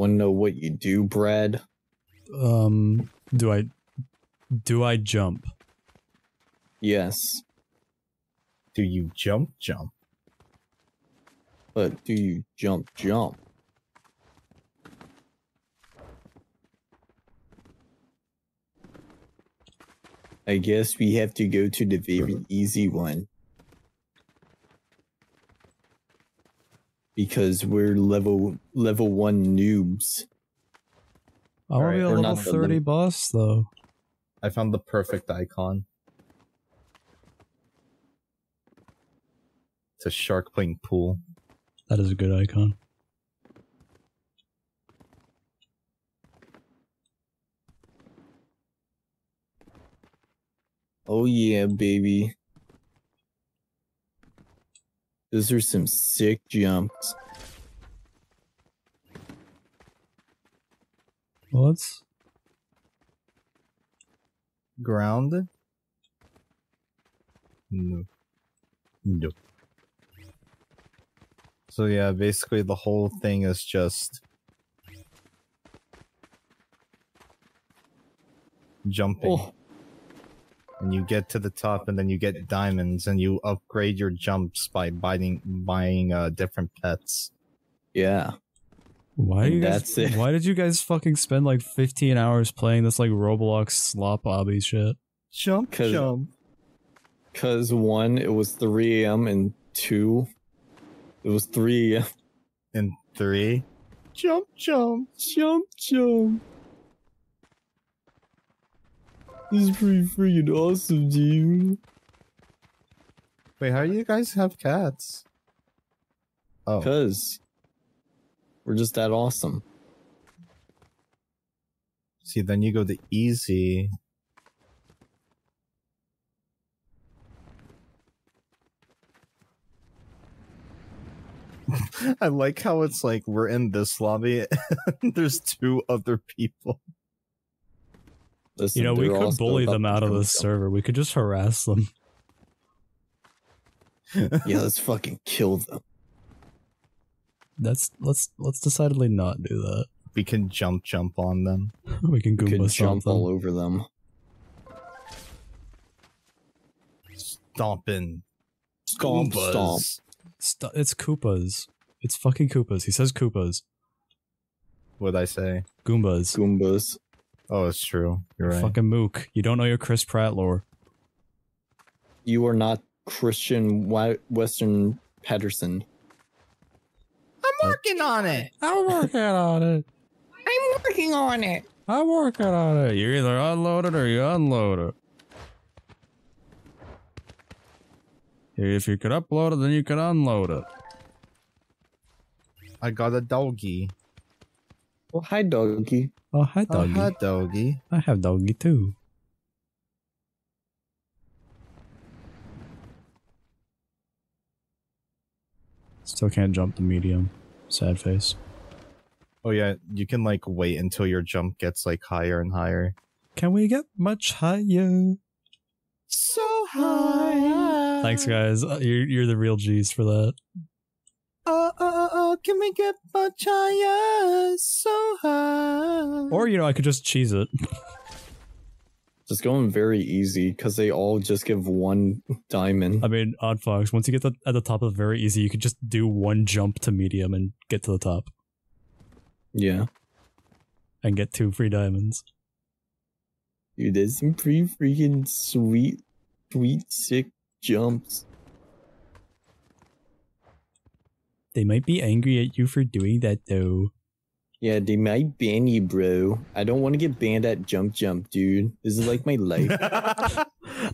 Want to know what you do, Brad? Um, do I do I jump? Yes, Do you jump jump? but do you jump jump? I guess we have to go to the very easy one. Because we're level level one noobs. I want to be a level not thirty lim- boss though. I found the perfect icon. It's a shark playing pool. That is a good icon. Oh yeah, baby. Those are some sick jumps. Well, let's Ground? No. No. So yeah, basically the whole thing is just jumping. Oh, and you get to the top and then you get diamonds and you upgrade your jumps by buying buying uh different pets yeah. Why And you guys, that's it. Why did you guys fucking spend like 15 hours playing this like Roblox slop obby shit? jump 'Cause- jump Cause one, it was 3 a.m. and two, it was 3 a.m. and three jump jump Jump, jump. This is pretty freaking awesome, dude. wait how do you guys have cats oh Cause we're just that awesome. see then you go to easy I like how it's like we're in this lobby and there's two other people. Listen, You know, we could bully them out of the jump. server. We could just harass them. Yeah, let's fucking kill them. That's let's let's decidedly not do that. We can jump jump on them. We can We Goomba could stomp jump all over them. Stomping. Stomp, stomp. Goombas. St- it's Koopas. It's fucking Koopas. He says Koopas. What'd I say? Goombas. Goombas. Oh, it's true. You're right. Fucking mook. You don't know your Chris Pratt lore. You are not Christian Wi- Western Patterson. I'm working on it. I'm working on it. I'm working on it. I'm working on it. You're either unload it or you unload it. If you could upload it, then you could unload it. I got a doggy. Well, hi, doggy. Oh, hi, doggy. Oh, doggy. hi, doggy. I have doggy too. Still can't jump the medium. Sad face. Oh yeah, you can like wait until your jump gets like higher and higher. Can we get much higher? So high. Thanks, guys. Uh, You're, you're the real G's for that. Oh, oh, oh, oh, can we get much higher? So high. Or, you know, I could just cheese it. Just going very easy because they all just give one diamond. I mean, Odd Fox, once you get the, at the top of very easy, you could just do one jump to medium and get to the top Yeah. and get two free diamonds. Dude, there's some pretty freaking sweet, sweet, sick jumps. They might be angry at you for doing that, though. Yeah, they might ban you, bro. I don't want to get banned at Jump Jump, dude. This is like my life.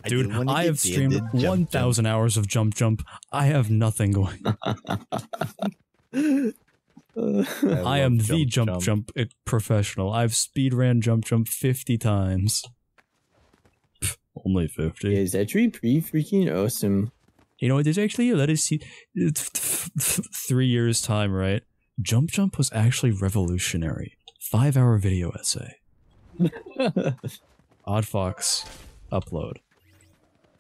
Dude, didn't I have streamed banned at Jump 1,000 hours of Jump Jump. I have nothing going. Jump. I, am love the Jump Jump, uh, professional. I've speed ran Jump Jump 50 times. Only 50. yeah, it's actually pretty freaking awesome. You know, there's actually, let us see, three years' time, right? Jump Jump was actually revolutionary. Five hour video essay. Odd Fox, upload.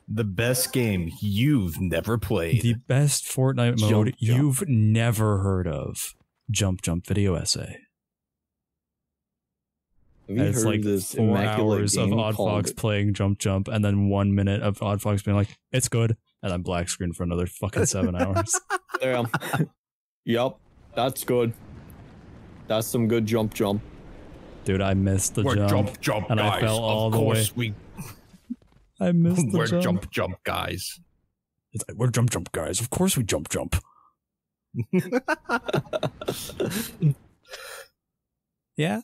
The best game you've never played. The best Fortnite Jump mode Jump. you've never heard of. Jump Jump video essay. And it's like this four hours of game Odd called- Fox playing Jump Jump, and then one minute of Odd Fox being like, "It's good," and then black screen for another fucking seven hours. Damn. yep, that's good. That's some good jump jump. Dude, I missed the we're jump. jump jump and I guys. fell all of the course way. we I missed the we're jump. jump jump guys. It's like, we're jump jump guys. Of course we jump jump. Yeah.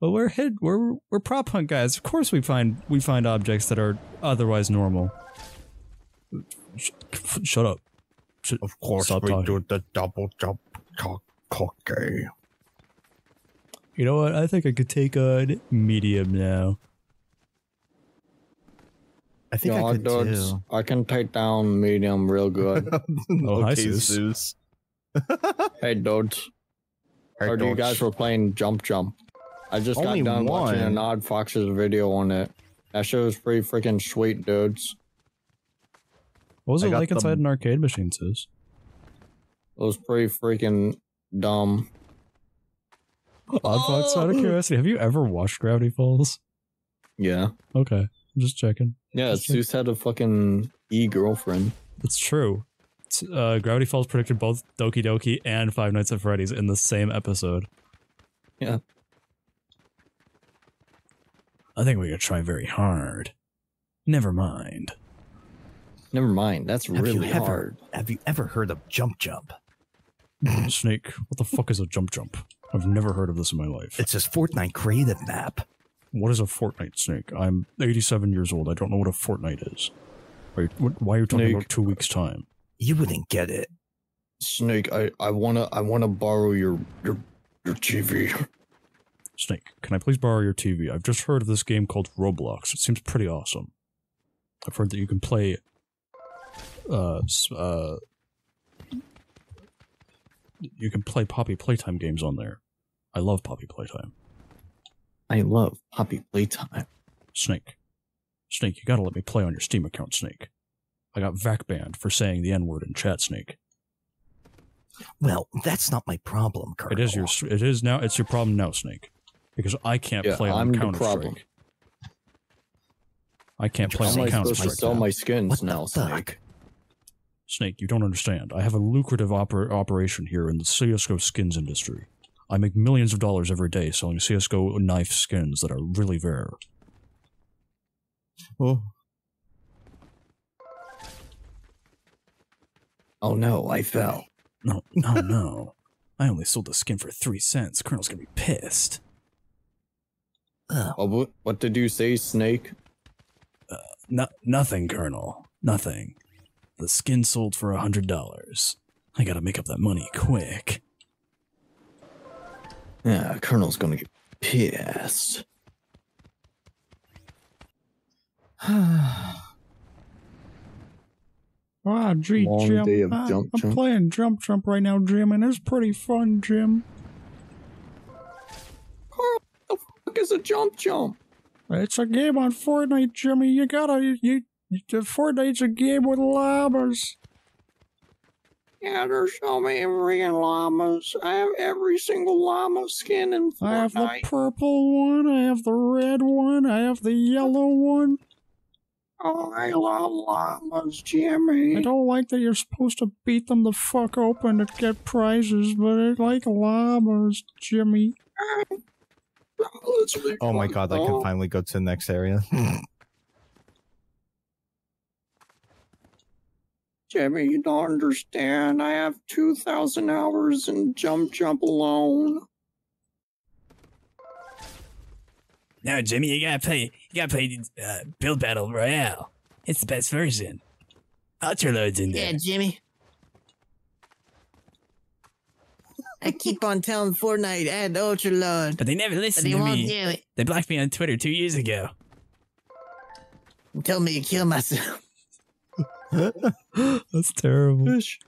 But we're hid we're we're prop hunt guys. Of course we find we find objects that are otherwise normal. Sh- shut up. Sh- Of course Stop we talking. do the double jump cock cocky. Eh? You know what? I think I could take on medium now. I think I could dudes, too. I can take down medium real good. Oh, hi, okay, Zeus. Zeus. hey, dudes. Hey, Heard you guys were playing Jump Jump. I just Only got done watching an Odd Fox's video on it. That shit was pretty freaking sweet, dudes. What was I it like the- inside an arcade machine, sis? It was pretty freaking dumb. Oddfox, out of curiosity, have you ever watched Gravity Falls? Yeah. Okay, I'm just checking. Yeah, That's Zeus had a fucking e girlfriend. It's true. It's, uh, Gravity Falls predicted both Doki Doki and Five Nights at Freddy's in the same episode. Yeah. I think we could try very hard. Never mind. Never mind, that's Have really ever- hard. Have you ever heard of jump jump? Snake, what the fuck is a jump jump? I've never heard of this in my life. It's this Fortnite creative map. What is a Fortnite snake? I'm 87 years old. I don't know what a Fortnite is. Are you, what, why are you talking Snake. about two weeks' time? You wouldn't get it. Snake, I, I wanna I wanna borrow your your your TV. Snake, can I please borrow your TV? I've just heard of this game called Roblox. It seems pretty awesome. I've heard that you can play. Uh, uh, you can play Poppy Playtime games on there. I love Poppy Playtime. I love Poppy Playtime. Snake, Snake, you gotta let me play on your Steam account, Snake. I got vac banned for saying the N word in chat, Snake. Well, that's not my problem, Colonel. It is your. It is now. It's your problem now, Snake, because I can't Yeah, play on I'm the Counter problem. Strike. I can't play How am on I Counter supposed to Strike. sell now. my skins What the now, fuck? Snake? Snake, you don't understand. I have a lucrative oper- operation here in the CSGO skins industry. I make millions of dollars every day selling CSGO knife skins that are really rare. Oh, Oh no, I fell. No, no, no. I only sold the skin for three cents. Colonel's gonna be pissed. oh, what, what did you say, Snake? Uh, no, nothing, Colonel. Nothing. The skin sold for a hundred dollars. I gotta make up that money quick. Yeah, Colonel's gonna get pissed. Ah, gee, Long Jim. day of I- jump I'm jump. playing jump jump right now, Jim, and it's pretty fun, Jim. Carl, the fuck is a jump jump? It's a game on Fortnite, Jimmy. You gotta you, you, you Fortnite's a game with llamas. Yeah, there's so many freaking llamas. I have every single llama skin in I have the purple one, I have the red one, I have the yellow one. Oh, I love llamas, Jimmy. I don't like that you're supposed to beat them the fuck open to get prizes, but I like llamas, Jimmy. Oh my god, I can finally go to the next area. Jimmy, you don't understand. I have 2,000 hours in Jump Jump alone. No, Jimmy, you gotta play. You gotta play uh, Build Battle Royale. It's the best version. Ultra loads in there. Yeah, Jimmy. I keep on telling Fortnite and Ultralord, But they never but listen they to won't me. do it. They blocked me on Twitter two years ago. They told me to kill myself. That's terrible. Fish.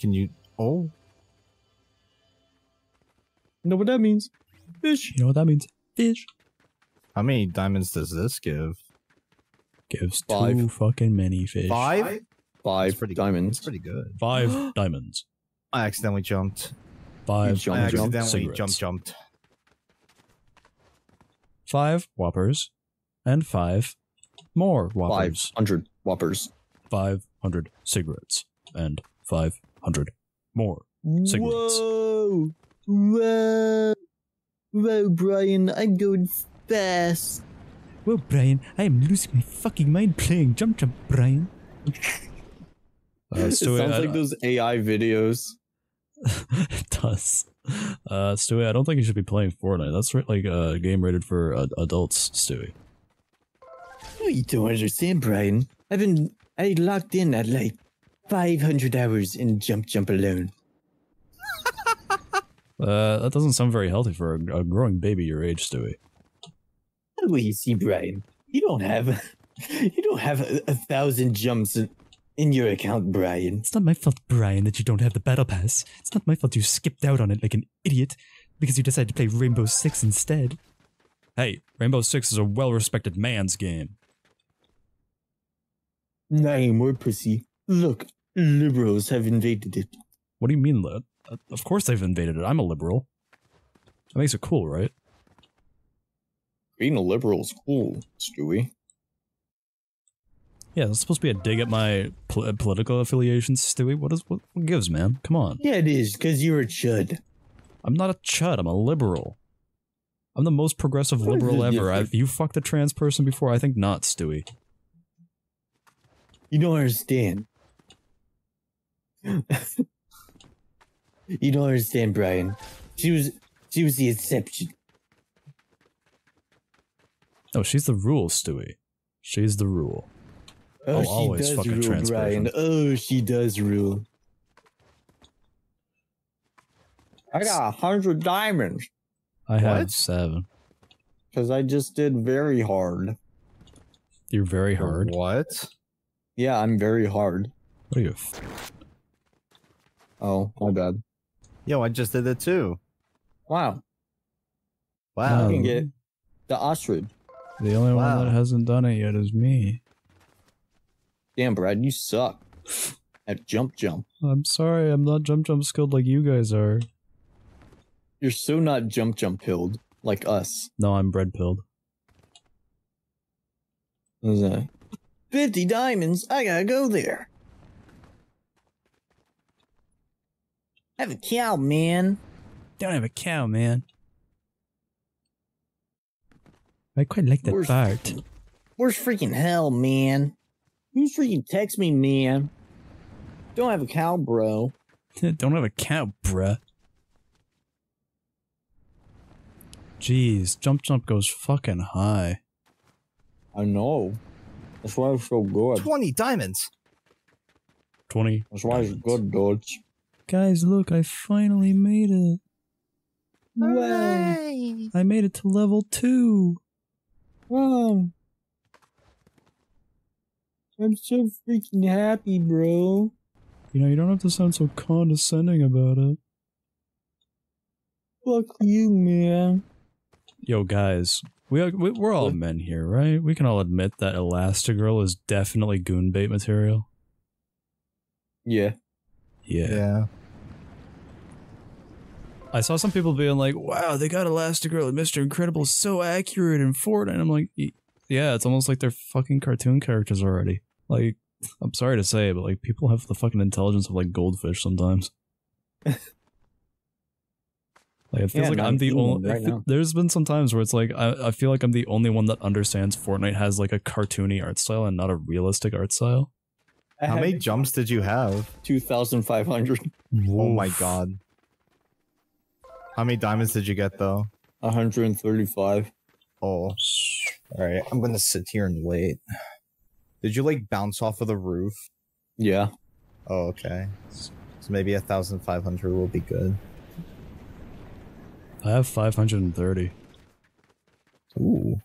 Can you? Oh, You know what that means? Fish. You know what that means? Fish. how many diamonds does this give? Gives Five. too fucking many fish. Five. Five That's pretty diamonds. That's pretty good. Five diamonds. I accidentally jumped. Five Jump, I accidentally cigarettes. jump jumped. five whoppers and five more whoppers. 500 whoppers. 500 cigarettes and 500 more. Cigarettes. Whoa! Whoa! Whoa, Brian, I'm going fast. Well, Brian, I am losing my fucking mind playing Jump Jump, Brian. Uh, it sounds I- like those AI videos. it does. Uh, Stewie, I don't think you should be playing Fortnite. That's like a game rated for uh, adults, Stewie. No, you don't understand, Brian. I've been I locked in at like 500 hours in Jump Jump alone. Uh, that doesn't sound very healthy for a, a growing baby your age, Stewie. Well, you see, Brian, you don't have you don't have a, a thousand jumps in, in your account, Brian. It's not my fault, Brian, that you don't have the battle pass. It's not my fault you skipped out on it like an idiot because you decided to play Rainbow Six instead. Hey, Rainbow Six is a well-respected man's game. Nay, more pussy. Look, liberals have invaded it. What do you mean, Lid? Uh, Of course they've invaded it. I'm a liberal. That makes it cool, right? Being a liberal is cool, Stewie. Yeah, that's supposed to be a dig at my pol- political affiliations, Stewie. What is what, what gives, man? Come on. Yeah, it is, because you're a chud. I'm not a chud. I'm a liberal. I'm the most progressive What is liberal ever. difference? Have you fucked a trans person before? I think not, Stewie. You don't understand. you don't understand, Brian. She was she was the exception. No, she's the rule, Stewie. She's the rule. Oh, I'll she always does fuck a rule, Brian. Oh, she does rule. I got a hundred diamonds I have What? seven. because I just did very hard. You're very hard. What? Yeah, I'm very hard. What are you? Oh, my bad. Yo, I just did it too. Wow, Wow. I can get the ostrich. The only Wow. one that hasn't done it yet is me. Damn, Brad, you suck at jump jump. I'm sorry, I'm not jump jump skilled like you guys are. You're so not jump jump pilled like us. No, I'm bread pilled. What is that? Fifty diamonds. I gotta go there. Have a cow, man. Don't have a cow, man. I quite like that Where's- part. Where's freaking hell, man? Who's freaking text me, man? Don't have a cow, bro. Don't have a cow, bruh. Jeez, jump jump goes fucking high. I know. That's why it's so good. 20 diamonds. 20. That's why it's good, Dodge. Guys, look, I finally made it. Wow. I made it to level 2. Wow. I'm so freaking happy, bro. You know, you don't have to sound so condescending about it. Fuck you, man. Yo, guys, we are, we- we're all men here, right? We can all admit that Elastigirl is definitely goon bait material. Yeah. Yeah. Yeah. I saw some people being like, wow, they got Elastigirl and Mr. Incredible so accurate in Fortnite. I'm like, yeah, it's almost like they're fucking cartoon characters already. Like, I'm sorry to say, but like, people have the fucking intelligence of like goldfish sometimes. like, it feels Yeah, like I'm I'm the only. right now. There's been some times where it's like, I, I feel like I'm the only one that understands Fortnite has like a cartoony art style and not a realistic art style. How many jumps did you have? 2,500. Oh my god. How many diamonds did you get though? 135. Oh. Alright, I'm gonna sit here and wait. Did you like bounce off of the roof? Yeah. Oh, okay. So maybe a thousand five hundred will be good. I have 530. Ooh.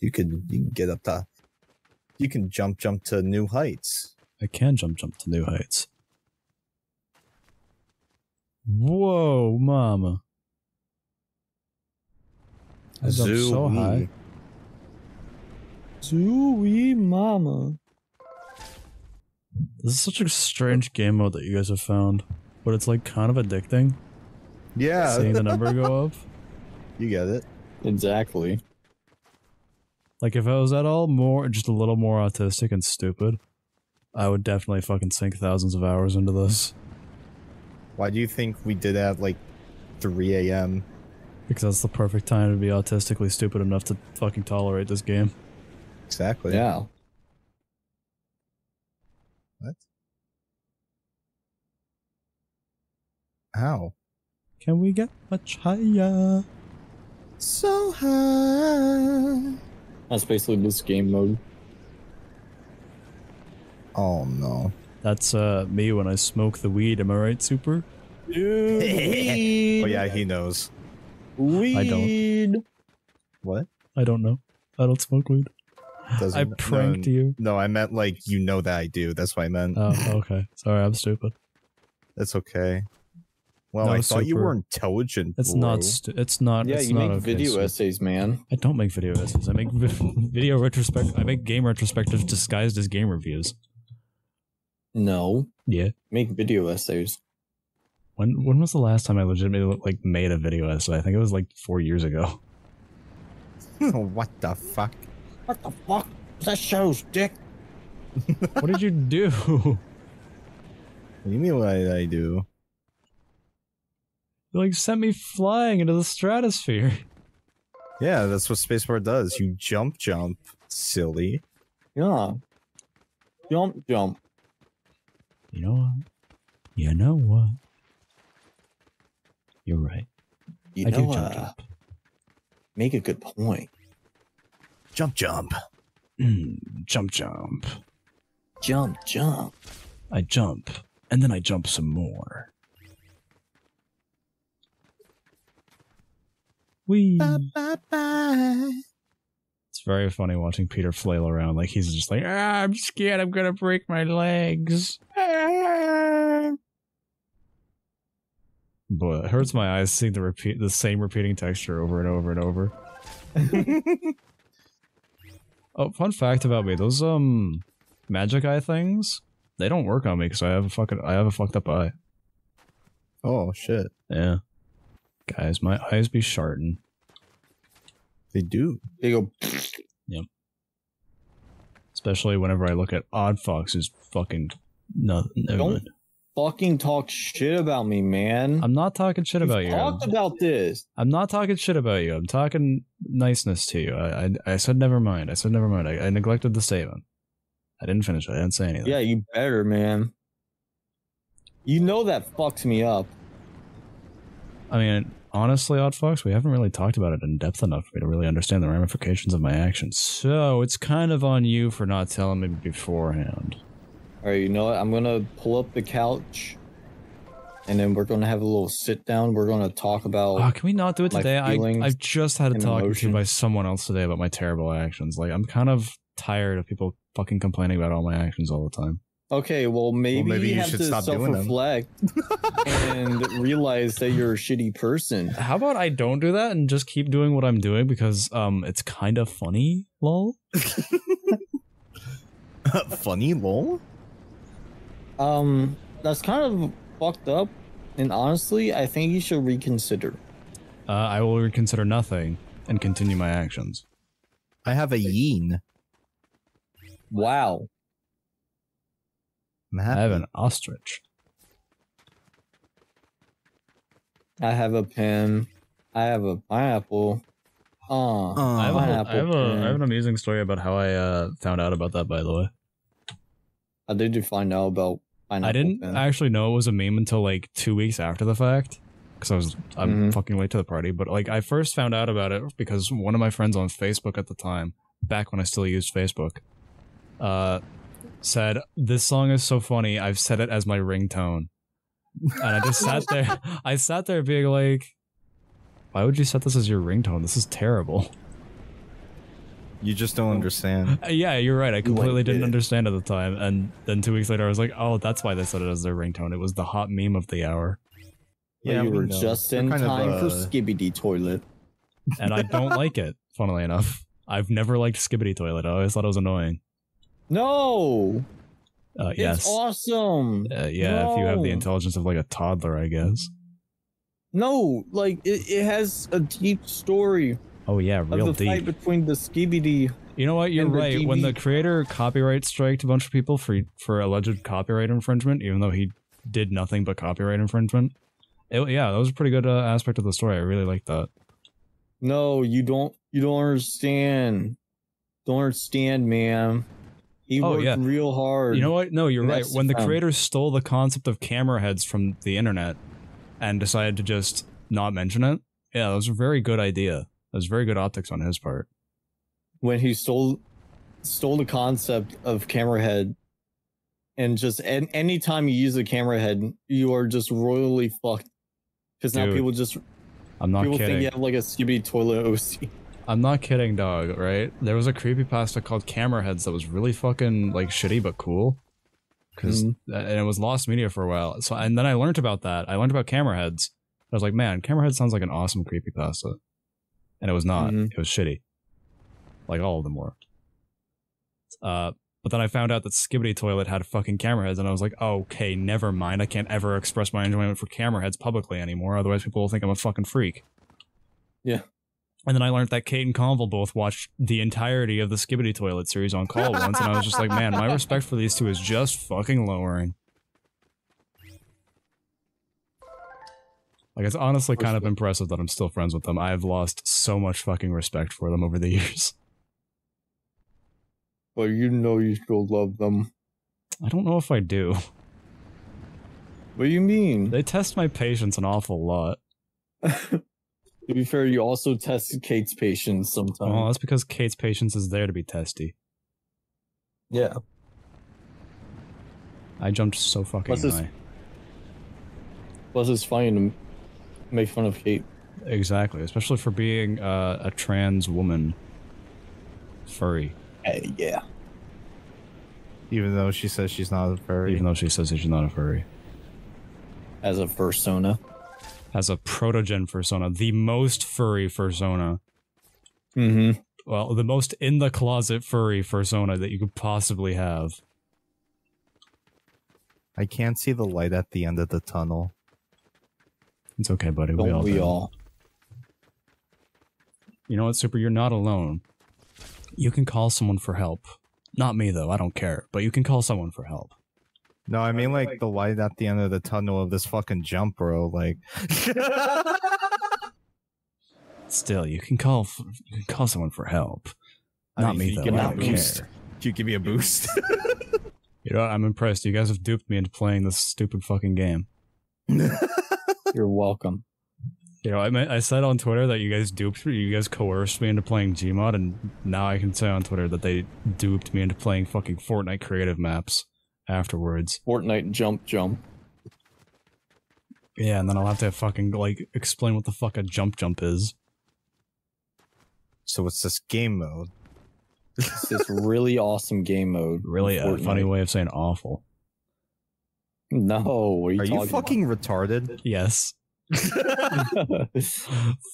You could you can get up to you can jump jump to new heights. I can jump jump to new heights. Whoa, mama. I jumped so high. Zooey mama. This is such a strange game mode that you guys have found. But it's like kind of addicting. Yeah. Seeing the number go up. You get it. Exactly. Like if I was at all more, just a little more autistic and stupid, I would definitely fucking sink thousands of hours into this Why do you think we did at like 3 a.m.? because that's the perfect time to be autistically stupid enough to fucking tolerate this game. Exactly. Yeah. What? How? Can we get much higher? So high. That's basically this game mode. Oh no. That's uh me when I smoke the weed. Am I right, Super? Dude, Oh yeah, he knows. weed. I don't. What? I don't know. I don't smoke weed. Doesn't, I pranked no, you. No, I meant like you know that I do. That's what I meant. Oh, okay. Sorry, I'm stupid. That's okay. Well, No, I thought you were intelligent. It's bro. not. Stu- it's not. Yeah, it's you not make okay, video Super. essays, man. I don't make video essays. I make vi- video retrospect. I make game retrospectives disguised as game reviews. No, Yeah. make video essays. When when was the last time I legitimately like made a video essay? I think it was like four years ago. what the fuck? What the fuck? That shows, dick. What did you do? What do you mean what I, I do? You like sent me flying into the stratosphere. Yeah, that's what spacebar does. You jump, jump, silly. Yeah. Jump, jump. You know what? You know what? You're right. You I know, do jump uh, jump. make a good point. Jump, jump. Mm, jump jump. Jump, jump. I jump, and then I jump some more. Wee. It's very funny watching Peter flail around like he's just like, ah, I'm scared I'm gonna break my legs. But it hurts my eyes seeing the repeat the same repeating texture over and over and over. oh, fun fact about me: those um magic eye things, they don't work on me because I have a fucking I have a fucked up eye. Oh shit. Yeah, guys, my eyes be sharting. They do. They go, Yep. Especially whenever I look at Odd Fox's fucking no. Never Don't- mind. fucking talk shit about me, man. I'm not talking shit We've about you. talked about this. I'm not talking shit about you. I'm talking niceness to you. I I, I said never mind. I said never mind. I, I neglected the statement. I didn't finish it. I didn't say anything. Yeah, you better, man. You know that fucks me up. I mean, honestly, Odd Fox, we haven't really talked about it in depth enough for me to really understand the ramifications of my actions. So it's kind of on you for not telling me beforehand. All right, you know what? I'm gonna pull up the couch, and then we're gonna have a little sit down. We're gonna talk about. Oh, can we not do it today? I I've just had a talk to by someone else today about my terrible actions. Like I'm kind of tired of people fucking complaining about all my actions all the time. Okay, well maybe, maybe you you have to stop doing self-reflect and realize that you're a shitty person. How about I don't do that and just keep doing what I'm doing because um it's kind of funny, lol. Funny lol. Um, that's kind of fucked up. And honestly, I think you should reconsider. Uh, I will reconsider nothing and continue my actions. I have a yin. Wow. I'm I have an ostrich. I have a pen. I have a pineapple. Uh, Uh, I have, a, pineapple I, have a, pen. I have an amazing story about how I uh, found out about that. By the way, How did you find out about pineapple I didn't pen? actually know it was a meme until like two weeks after the fact because I was I'm Mhm. fucking late to the party. But like I first found out about it because one of my friends on Facebook at the time, back when I still used Facebook, uh, said this song is so funny. I've set it as my ringtone, and I just sat there. I sat there being like, "Why would you set this as your ringtone? This is terrible." You just don't understand. Uh, Yeah, you're right. I completely get didn't it. understand at the time, and then two weeks later, I was like, "Oh, that's why they set it as their ringtone. It was the hot meme of the hour." Yeah, you we were know. just in kind of, time for uh, Skibidi Toilet. and I don't like it. Funnily enough, I've never liked Skibidi Toilet. I always thought it was annoying. No, Uh, it's yes, awesome. uh, yeah. If you have the intelligence of like a toddler, I guess. No, like it, it has a deep story Oh yeah, of real the fight between the Skibidi. You know what? You're and the right. When the creator copyright striked a bunch of people for for alleged copyright infringement, even though he did nothing but copyright infringement. It, yeah, that was a pretty good uh, aspect of the story. I really like that. No, you don't. You don't understand. Don't understand, man. He Oh, worked yeah. real hard. You know what? No, you're right. When the creators stole the concept of camera heads from the internet and decided to just not mention it, yeah, that was a very good idea. That was very good optics on his part. when he stole stole the concept of camera head, and just an, anytime you use a camera head, you are just royally fucked. Because now people just I'm not people think you have like a Skibidi toilet OC. I'm not kidding, dog, right? There was a creepypasta called Camera Heads that was really fucking like shitty but cool. because Mhm. and it was lost media for a while. So and then I learned about that. I learned about camera heads. I was like, man, camera head sounds like an awesome creepypasta. And it was not. Mhm. It was shitty. Like all of them were. Uh but then I found out that Skibidi Toilet had fucking camera heads, and I was like, okay, never mind. I can't ever express my enjoyment for camera heads publicly anymore, otherwise people will think I'm a fucking freak. Yeah. And then I learned that Kate and Convel both watched the entirety of the Skibidi Toilet series on call once, and I was just like, man, my respect for these two is just fucking lowering. Like, it's honestly kind of impressive that I'm still friends with them. I've lost so much fucking respect for them over the years. But you know you still love them. I don't know if I do. What do you mean? They test my patience an awful lot. to be fair, you also tested Kate's patience sometimes. Well, that's because Kate's patience is there to be testy. yeah. I jumped so fucking What's this- high. Plus, it's funny to make fun of Kate. Exactly, especially for being uh, a trans woman. Furry, Hey, yeah. Even though she says she's not a furry. even though she says she's not a furry. As a fursona. Has a protogen fursona, the most furry fursona. Mm-hmm. Well, the most in the closet furry fursona that you could possibly have. I can't see the light at the end of the tunnel. It's okay, buddy. we Don't all we do. all? You know what, Super? You're not alone. You can call someone for help. Not me, though. I don't care. But you can call someone for help. No, I mean like the light at the end of the tunnel of this fucking jump, bro. Like, Still, you can call. f- You can call someone for help. I Not mean, me, you though. give I me a don't boost. care. you give me a boost. You know, what? I'm impressed. You guys have duped me into playing this stupid fucking game. You're welcome. You know, I mean, I said on Twitter that you guys duped me, you guys coerced me into playing Gmod, and now I can say on Twitter that they duped me into playing fucking Fortnite creative maps afterwards. Fortnite jump jump. Yeah, and then I'll have to fucking like explain what the fuck a jump jump is. so it's this game mode. It's this really awesome game mode. Really, a Fortnite. funny way of saying awful. No, what are you Are you talking fucking retarded? Yes.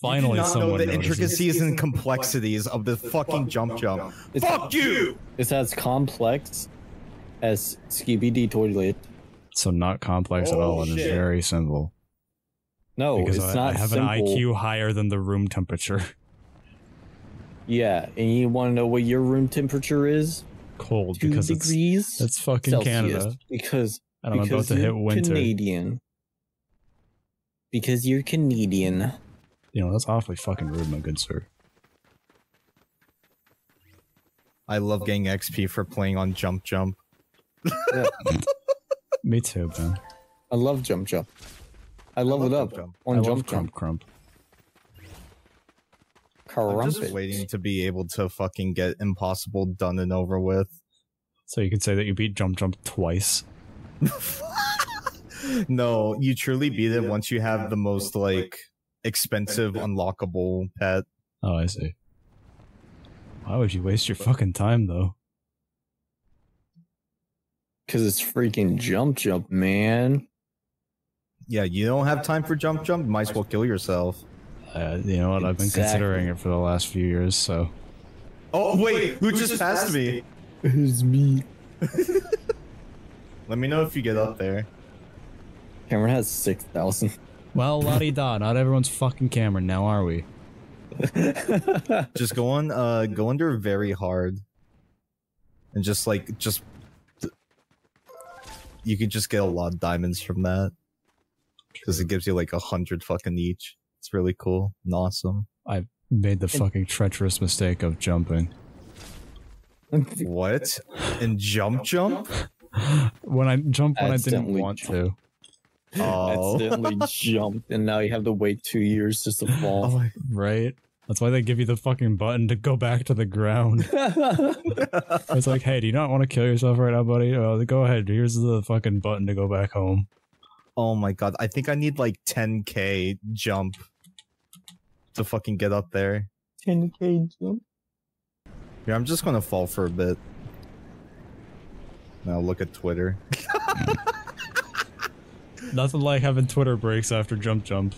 Finally, you do not someone know the notices. intricacies and complexities of the fucking jump jump. It's- Fuck you! It's as complex as Skibidi Toilet. So not complex at Oh, all, and it's oh, very simple. No, because it's I, not I have simple. an IQ higher than the room temperature. Yeah, and you want to know what your room temperature is? Cold Two because it's degrees it's fucking Celsius. Canada, Because and I'm about to hit winter. Canadian. Because you're Canadian. You know that's awfully fucking rude, my good sir. I love getting XP for playing on jump jump. Me too, man. I love jump jump. I love love it up Jump. on I love jump crump crump. I'm just waiting to be able to fucking get impossible done and over with. So you could say that you beat jump jump twice. no, you truly beat it once you have the most like expensive unlockable pet. Oh, I see. Why would you waste your fucking time though? Because it's freaking jump jump, man. Yeah, you don't have time for jump jump, might as well kill yourself. Uh, you know what? I've been Exactly. considering it for the last few years. So Oh wait, who just passed me? It's me. Let me know if you get up there. Cameron has 6,000. Well, la di da. Not everyone's fucking Cameron now, are we? just go on uh go under very hard and just like just you could just get a lot of diamonds from that because it gives you like a hundred fucking each it's really cool and awesome I Made the fucking treacherous mistake of jumping. what and jump jump When I jump when I didn't want jump. to. oh, accidentally jumped, and now you have to wait two years just to oh fall. my- Right? That's why they give you the fucking button to go back to the ground. It's like, hey, do you not want to kill yourself right now, buddy? Oh, go ahead. Here's the fucking button to go back home. oh my god i think i need like 10k jump to fucking get up there 10k jump. yeah i'm just gonna fall for a bit now look at twitter Nothing like having Twitter breaks after jump jump.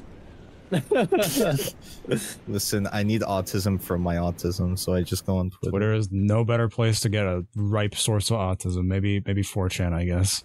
Listen, I need autism for my autism, so I just go on Twitter. Twitter is no better place to get a ripe source of autism. Maybe maybe 4chan, I guess.